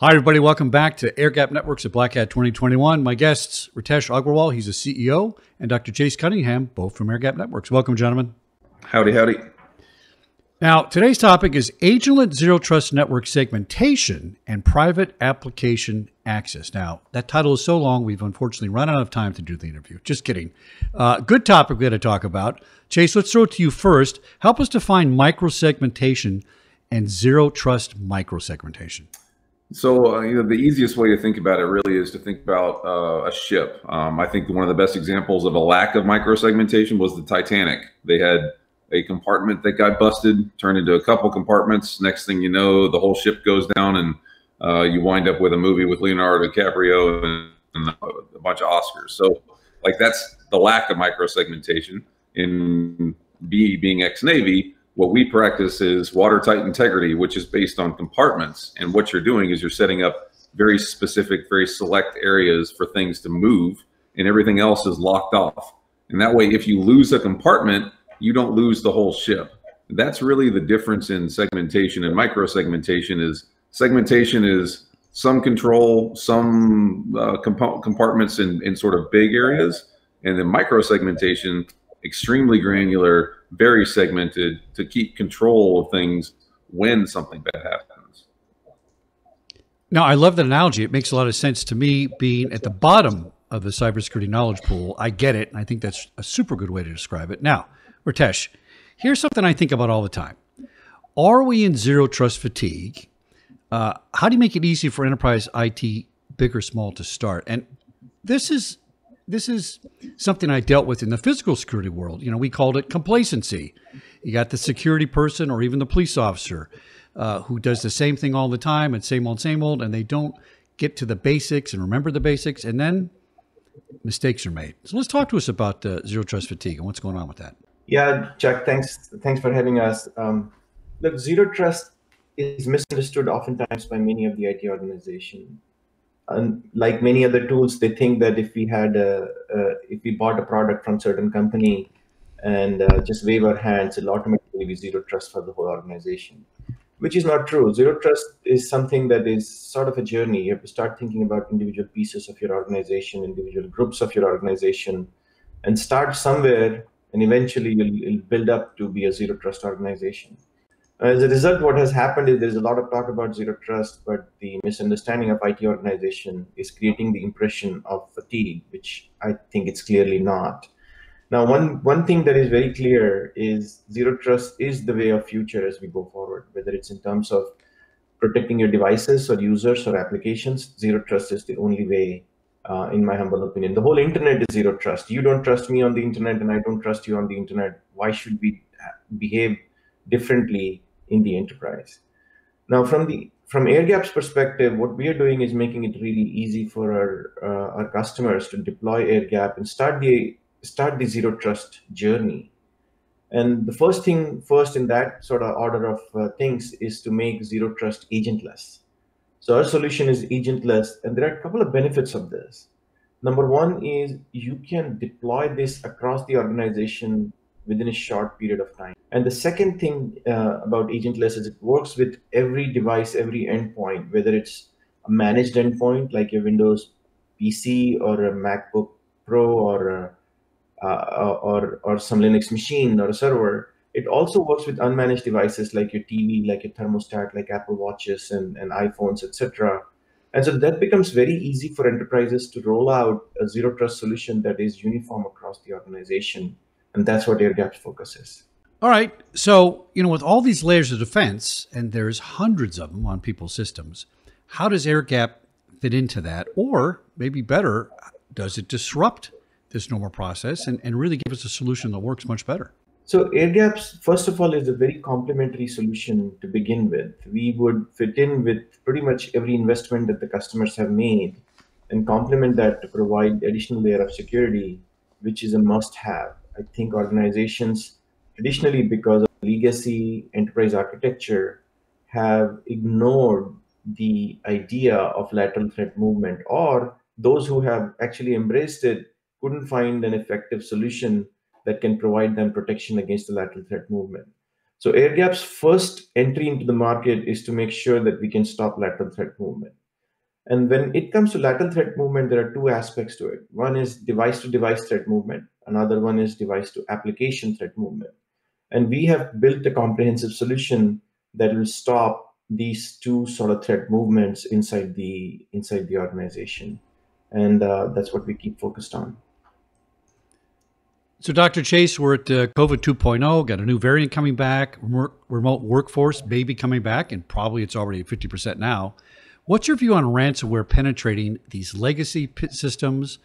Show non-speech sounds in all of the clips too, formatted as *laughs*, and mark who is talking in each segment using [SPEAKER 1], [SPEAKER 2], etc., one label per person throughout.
[SPEAKER 1] Hi, everybody. Welcome back to Air Gap Networks at Black Hat 2021. My guests, Ritesh Agrawal, he's a CEO, and Dr. Chase Cunningham, both from Air Gap Networks. Welcome, gentlemen.
[SPEAKER 2] Howdy, howdy.
[SPEAKER 1] Now, today's topic is agentless zero trust network segmentation and private application access. Now, that title is so long, we've unfortunately run out of time to do the interview. Just kidding. Uh, good topic we had to talk about. Chase, let's throw it to you first. Help us define microsegmentation and zero trust microsegmentation.
[SPEAKER 2] So, uh, you know, the easiest way to think about it really is to think about uh, a ship. Um, I think one of the best examples of a lack of microsegmentation was the Titanic. They had a compartment that got busted, turned into a couple compartments. Next thing you know, the whole ship goes down, and uh, you wind up with a movie with Leonardo DiCaprio and, and a bunch of Oscars. So, like, that's the lack of microsegmentation. In B being ex Navy, what we practice is watertight integrity, which is based on compartments. And what you're doing is you're setting up very specific, very select areas for things to move, and everything else is locked off. And that way, if you lose a compartment, you don't lose the whole ship. That's really the difference in segmentation and micro-segmentation is segmentation is some control, some uh, comp compartments in, in sort of big areas, and then micro-segmentation, extremely granular, very segmented to keep control of things when something bad happens.
[SPEAKER 1] Now, I love that analogy. It makes a lot of sense to me being at the bottom of the cybersecurity knowledge pool. I get it. And I think that's a super good way to describe it. Now, Ritesh, here's something I think about all the time. Are we in zero trust fatigue? Uh, how do you make it easy for enterprise IT, big or small, to start? And this is this is something I dealt with in the physical security world. You know, we called it complacency. You got the security person or even the police officer uh, who does the same thing all the time and same old, same old, and they don't get to the basics and remember the basics, and then mistakes are made. So let's talk to us about uh, zero trust fatigue and what's going on with that.
[SPEAKER 3] Yeah, Chuck, thanks. Thanks for having us. Um, look, zero trust is misunderstood oftentimes by many of the IT organization like many other tools, they think that if we had a, if we bought a product from certain company and uh, just wave our hands, it'll automatically be zero trust for the whole organization, which is not true. Zero trust is something that is sort of a journey. You have to start thinking about individual pieces of your organization, individual groups of your organization, and start somewhere, and eventually you'll, you'll build up to be a zero trust organization. As a result, what has happened is there's a lot of talk about zero trust, but the misunderstanding of IT organization is creating the impression of fatigue, which I think it's clearly not. Now, one, one thing that is very clear is zero trust is the way of future as we go forward, whether it's in terms of protecting your devices or users or applications, zero trust is the only way, uh, in my humble opinion. The whole internet is zero trust. You don't trust me on the internet and I don't trust you on the internet. Why should we behave differently in the enterprise. Now, from the from AirGap's perspective, what we are doing is making it really easy for our uh, our customers to deploy AirGap and start the start the zero trust journey. And the first thing first in that sort of order of uh, things is to make zero trust agentless. So our solution is agentless, and there are a couple of benefits of this. Number one is you can deploy this across the organization within a short period of time. And the second thing uh, about agentless is it works with every device, every endpoint, whether it's a managed endpoint like your Windows PC or a MacBook Pro or a, uh, or or some Linux machine or a server. It also works with unmanaged devices like your TV, like your thermostat, like Apple Watches and, and iPhones, etc. And so that becomes very easy for enterprises to roll out a zero trust solution that is uniform across the organization and that's what air AirGap's focus is.
[SPEAKER 1] All right. So, you know, with all these layers of defense, and there's hundreds of them on people's systems, how does air gap fit into that? Or maybe better, does it disrupt this normal process and, and really give us a solution that works much better?
[SPEAKER 3] So air gaps, first of all, is a very complementary solution to begin with. We would fit in with pretty much every investment that the customers have made and complement that to provide additional layer of security, which is a must have. I think organizations traditionally, because of legacy enterprise architecture, have ignored the idea of lateral threat movement, or those who have actually embraced it couldn't find an effective solution that can provide them protection against the lateral threat movement. So AirGap's first entry into the market is to make sure that we can stop lateral threat movement. And when it comes to lateral threat movement, there are two aspects to it. One is device to device threat movement. Another one is device to application threat movement. And we have built a comprehensive solution that will stop these two sort of threat movements inside the inside the organization. And uh, that's what we keep focused on.
[SPEAKER 1] So, Dr. Chase, we're at uh, COVID 2.0, got a new variant coming back, remote workforce maybe coming back, and probably it's already 50% now. What's your view on ransomware penetrating these legacy systems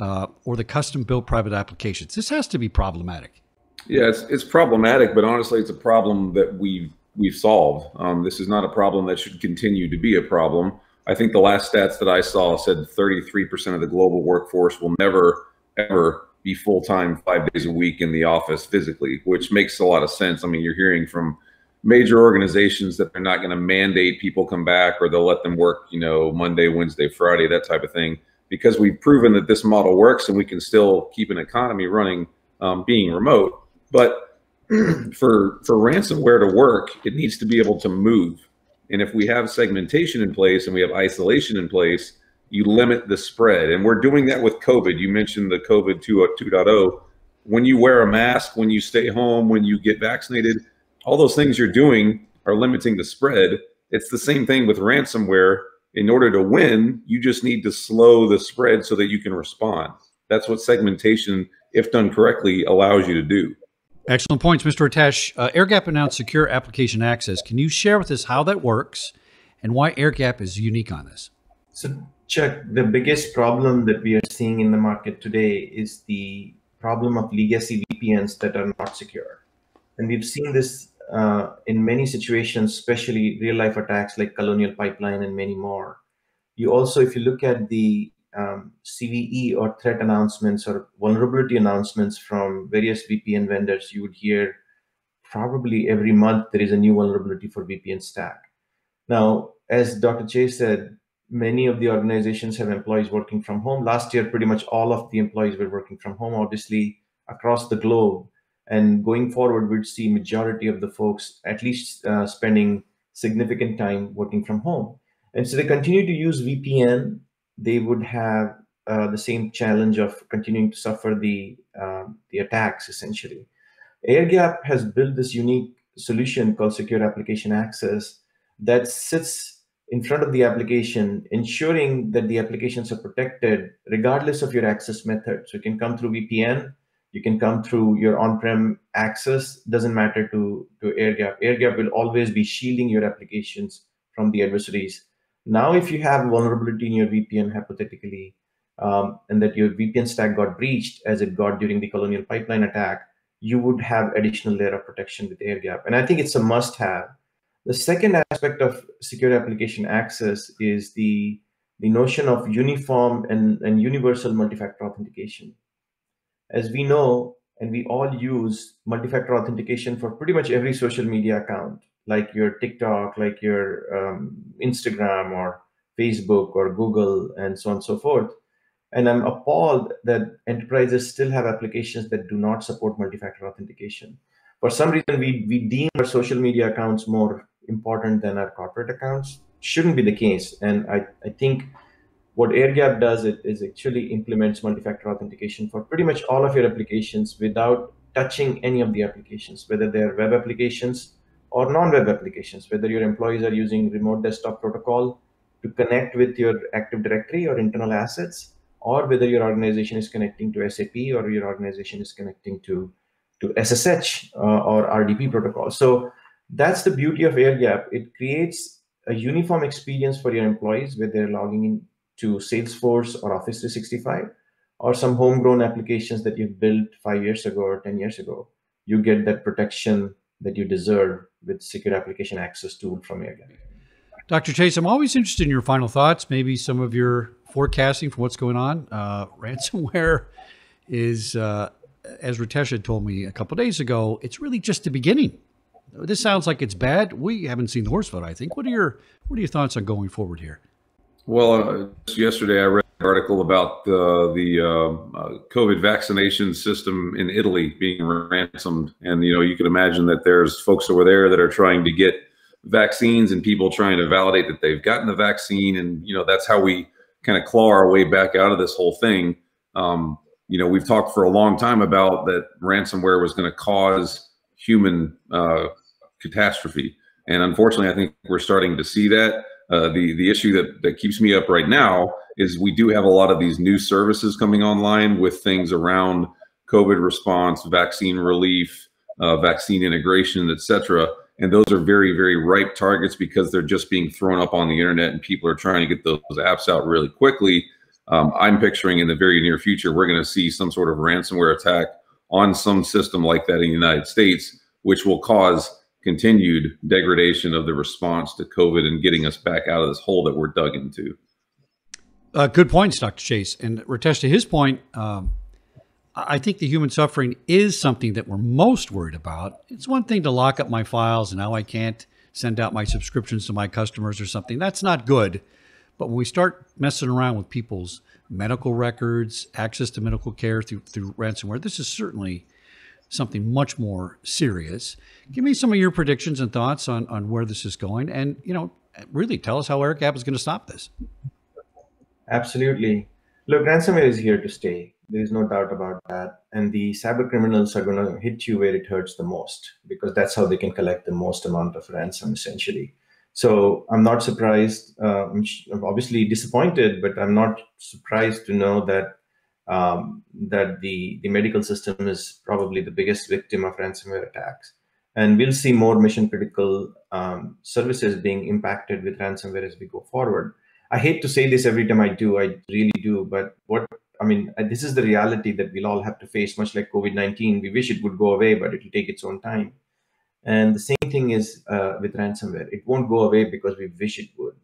[SPEAKER 1] uh, or the custom built private applications? This has to be problematic.
[SPEAKER 2] Yeah, it's, it's problematic, but honestly, it's a problem that we've we've solved. Um, this is not a problem that should continue to be a problem. I think the last stats that I saw said 33% of the global workforce will never ever be full time five days a week in the office physically, which makes a lot of sense. I mean, you're hearing from major organizations that they're not going to mandate people come back or they'll let them work, you know, Monday, Wednesday, Friday, that type of thing, because we've proven that this model works and we can still keep an economy running um, being remote. But *clears throat* for for ransomware to work, it needs to be able to move. And if we have segmentation in place and we have isolation in place, you limit the spread. And we're doing that with COVID. You mentioned the COVID 2.0. When you wear a mask, when you stay home, when you get vaccinated, all those things you're doing are limiting the spread. It's the same thing with ransomware. In order to win, you just need to slow the spread so that you can respond. That's what segmentation, if done correctly, allows you to do.
[SPEAKER 1] Excellent points, Mr. Ritesh. Uh, AirGap announced secure application access. Can you share with us how that works and why AirGap is unique on this?
[SPEAKER 3] So, Chuck, the biggest problem that we are seeing in the market today is the problem of legacy VPNs that are not secure. And we've seen this uh, in many situations, especially real life attacks like Colonial Pipeline and many more. You also, if you look at the um, CVE or threat announcements or vulnerability announcements from various VPN vendors, you would hear probably every month there is a new vulnerability for VPN stack. Now, as Dr. Chase said, many of the organizations have employees working from home. Last year, pretty much all of the employees were working from home, obviously across the globe. And going forward, we'd see majority of the folks at least uh, spending significant time working from home. And so they continue to use VPN. They would have uh, the same challenge of continuing to suffer the uh, the attacks essentially. AirGap has built this unique solution called Secure Application Access that sits in front of the application, ensuring that the applications are protected regardless of your access method. So it can come through VPN, you can come through your on-prem access, doesn't matter to, to AirGap. AirGap will always be shielding your applications from the adversaries. Now, if you have a vulnerability in your VPN, hypothetically, um, and that your VPN stack got breached as it got during the Colonial Pipeline attack, you would have additional layer of protection with AirGap. And I think it's a must-have. The second aspect of secure application access is the, the notion of uniform and, and universal multi-factor authentication as we know, and we all use multi-factor authentication for pretty much every social media account, like your TikTok, like your um, Instagram or Facebook or Google, and so on and so forth. And I'm appalled that enterprises still have applications that do not support multi-factor authentication. For some reason, we, we deem our social media accounts more important than our corporate accounts. Shouldn't be the case. And I, I think what AirGap does it is actually implements multi-factor authentication for pretty much all of your applications without touching any of the applications, whether they're web applications or non-web applications, whether your employees are using remote desktop protocol to connect with your Active Directory or internal assets, or whether your organization is connecting to SAP or your organization is connecting to, to SSH uh, or RDP protocol. So that's the beauty of AirGap. It creates a uniform experience for your employees where they're logging in to Salesforce or Office 365 or some homegrown applications that you've built five years ago or 10 years ago, you get that protection that you deserve with secure application access tool from AirGap.
[SPEAKER 1] Dr. Chase, I'm always interested in your final thoughts, maybe some of your forecasting for what's going on. Uh, *laughs* ransomware is, uh, as Ritesh had told me a couple days ago, it's really just the beginning. This sounds like it's bad. We haven't seen the horse vote, I think. What are your what are your thoughts on going forward here?
[SPEAKER 2] Well, uh, yesterday I read an article about uh, the uh, COVID vaccination system in Italy being ransomed, and you know you can imagine that there's folks over there that are trying to get vaccines and people trying to validate that they've gotten the vaccine, and you know that's how we kind of claw our way back out of this whole thing. Um, you know, we've talked for a long time about that ransomware was going to cause human uh, catastrophe, and unfortunately, I think we're starting to see that. Uh, the the issue that that keeps me up right now is we do have a lot of these new services coming online with things around COVID response, vaccine relief, uh, vaccine integration, et cetera. And those are very, very ripe targets because they're just being thrown up on the internet and people are trying to get those apps out really quickly. Um, I'm picturing in the very near future, we're going to see some sort of ransomware attack on some system like that in the United States, which will cause continued degradation of the response to COVID and getting us back out of this hole that we're dug into.
[SPEAKER 1] Uh, good points, Dr. Chase. And Ritesh, to his point, um, I think the human suffering is something that we're most worried about. It's one thing to lock up my files and now I can't send out my subscriptions to my customers or something. That's not good. But when we start messing around with people's medical records, access to medical care through, through ransomware, this is certainly something much more serious. Give me some of your predictions and thoughts on, on where this is going. And, you know, really tell us how AirGap is going to stop this.
[SPEAKER 3] Absolutely. Look, ransomware is here to stay. There is no doubt about that. And the cyber criminals are going to hit you where it hurts the most because that's how they can collect the most amount of ransom, essentially. So I'm not surprised. Uh, I'm, I'm, obviously disappointed, but I'm not surprised to know that um, that the the medical system is probably the biggest victim of ransomware attacks. And we'll see more mission critical um, services being impacted with ransomware as we go forward. I hate to say this every time I do, I really do, but what I mean, uh, this is the reality that we'll all have to face, much like COVID 19. We wish it would go away, but it'll take its own time. And the same thing is uh, with ransomware. It won't go away because we wish it would.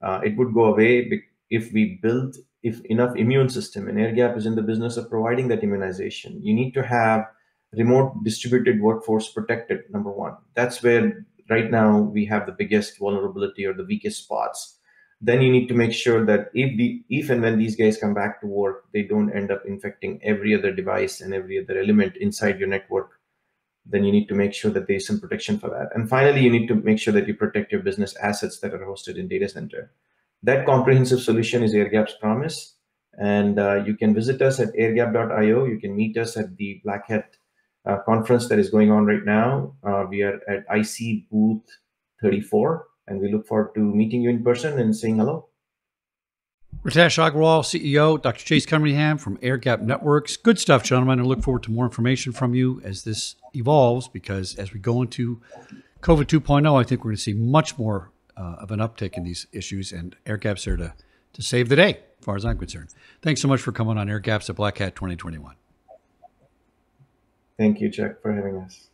[SPEAKER 3] Uh, it would go away if we build if enough immune system. And air gap is in the business of providing that immunization. You need to have remote distributed workforce protected. Number one, that's where right now we have the biggest vulnerability or the weakest spots then you need to make sure that if the if and when these guys come back to work they don't end up infecting every other device and every other element inside your network then you need to make sure that there's some protection for that and finally you need to make sure that you protect your business assets that are hosted in data center that comprehensive solution is airgap's promise and uh, you can visit us at airgap.io you can meet us at the black hat uh, conference that is going on right now uh, we are at ic booth 34 and we look forward to meeting you in person and saying hello.
[SPEAKER 1] Ritesh Agrawal, CEO, Dr. Chase Cunningham from AirGap Networks. Good stuff, gentlemen. I look forward to more information from you as this evolves because as we go into COVID 2.0, I think we're going to see much more uh, of an uptick in these issues, and air AirGap's there to, to save the day, as far as I'm concerned. Thanks so much for coming on Air AirGaps at Black Hat 2021.
[SPEAKER 3] Thank you, Chuck, for having us.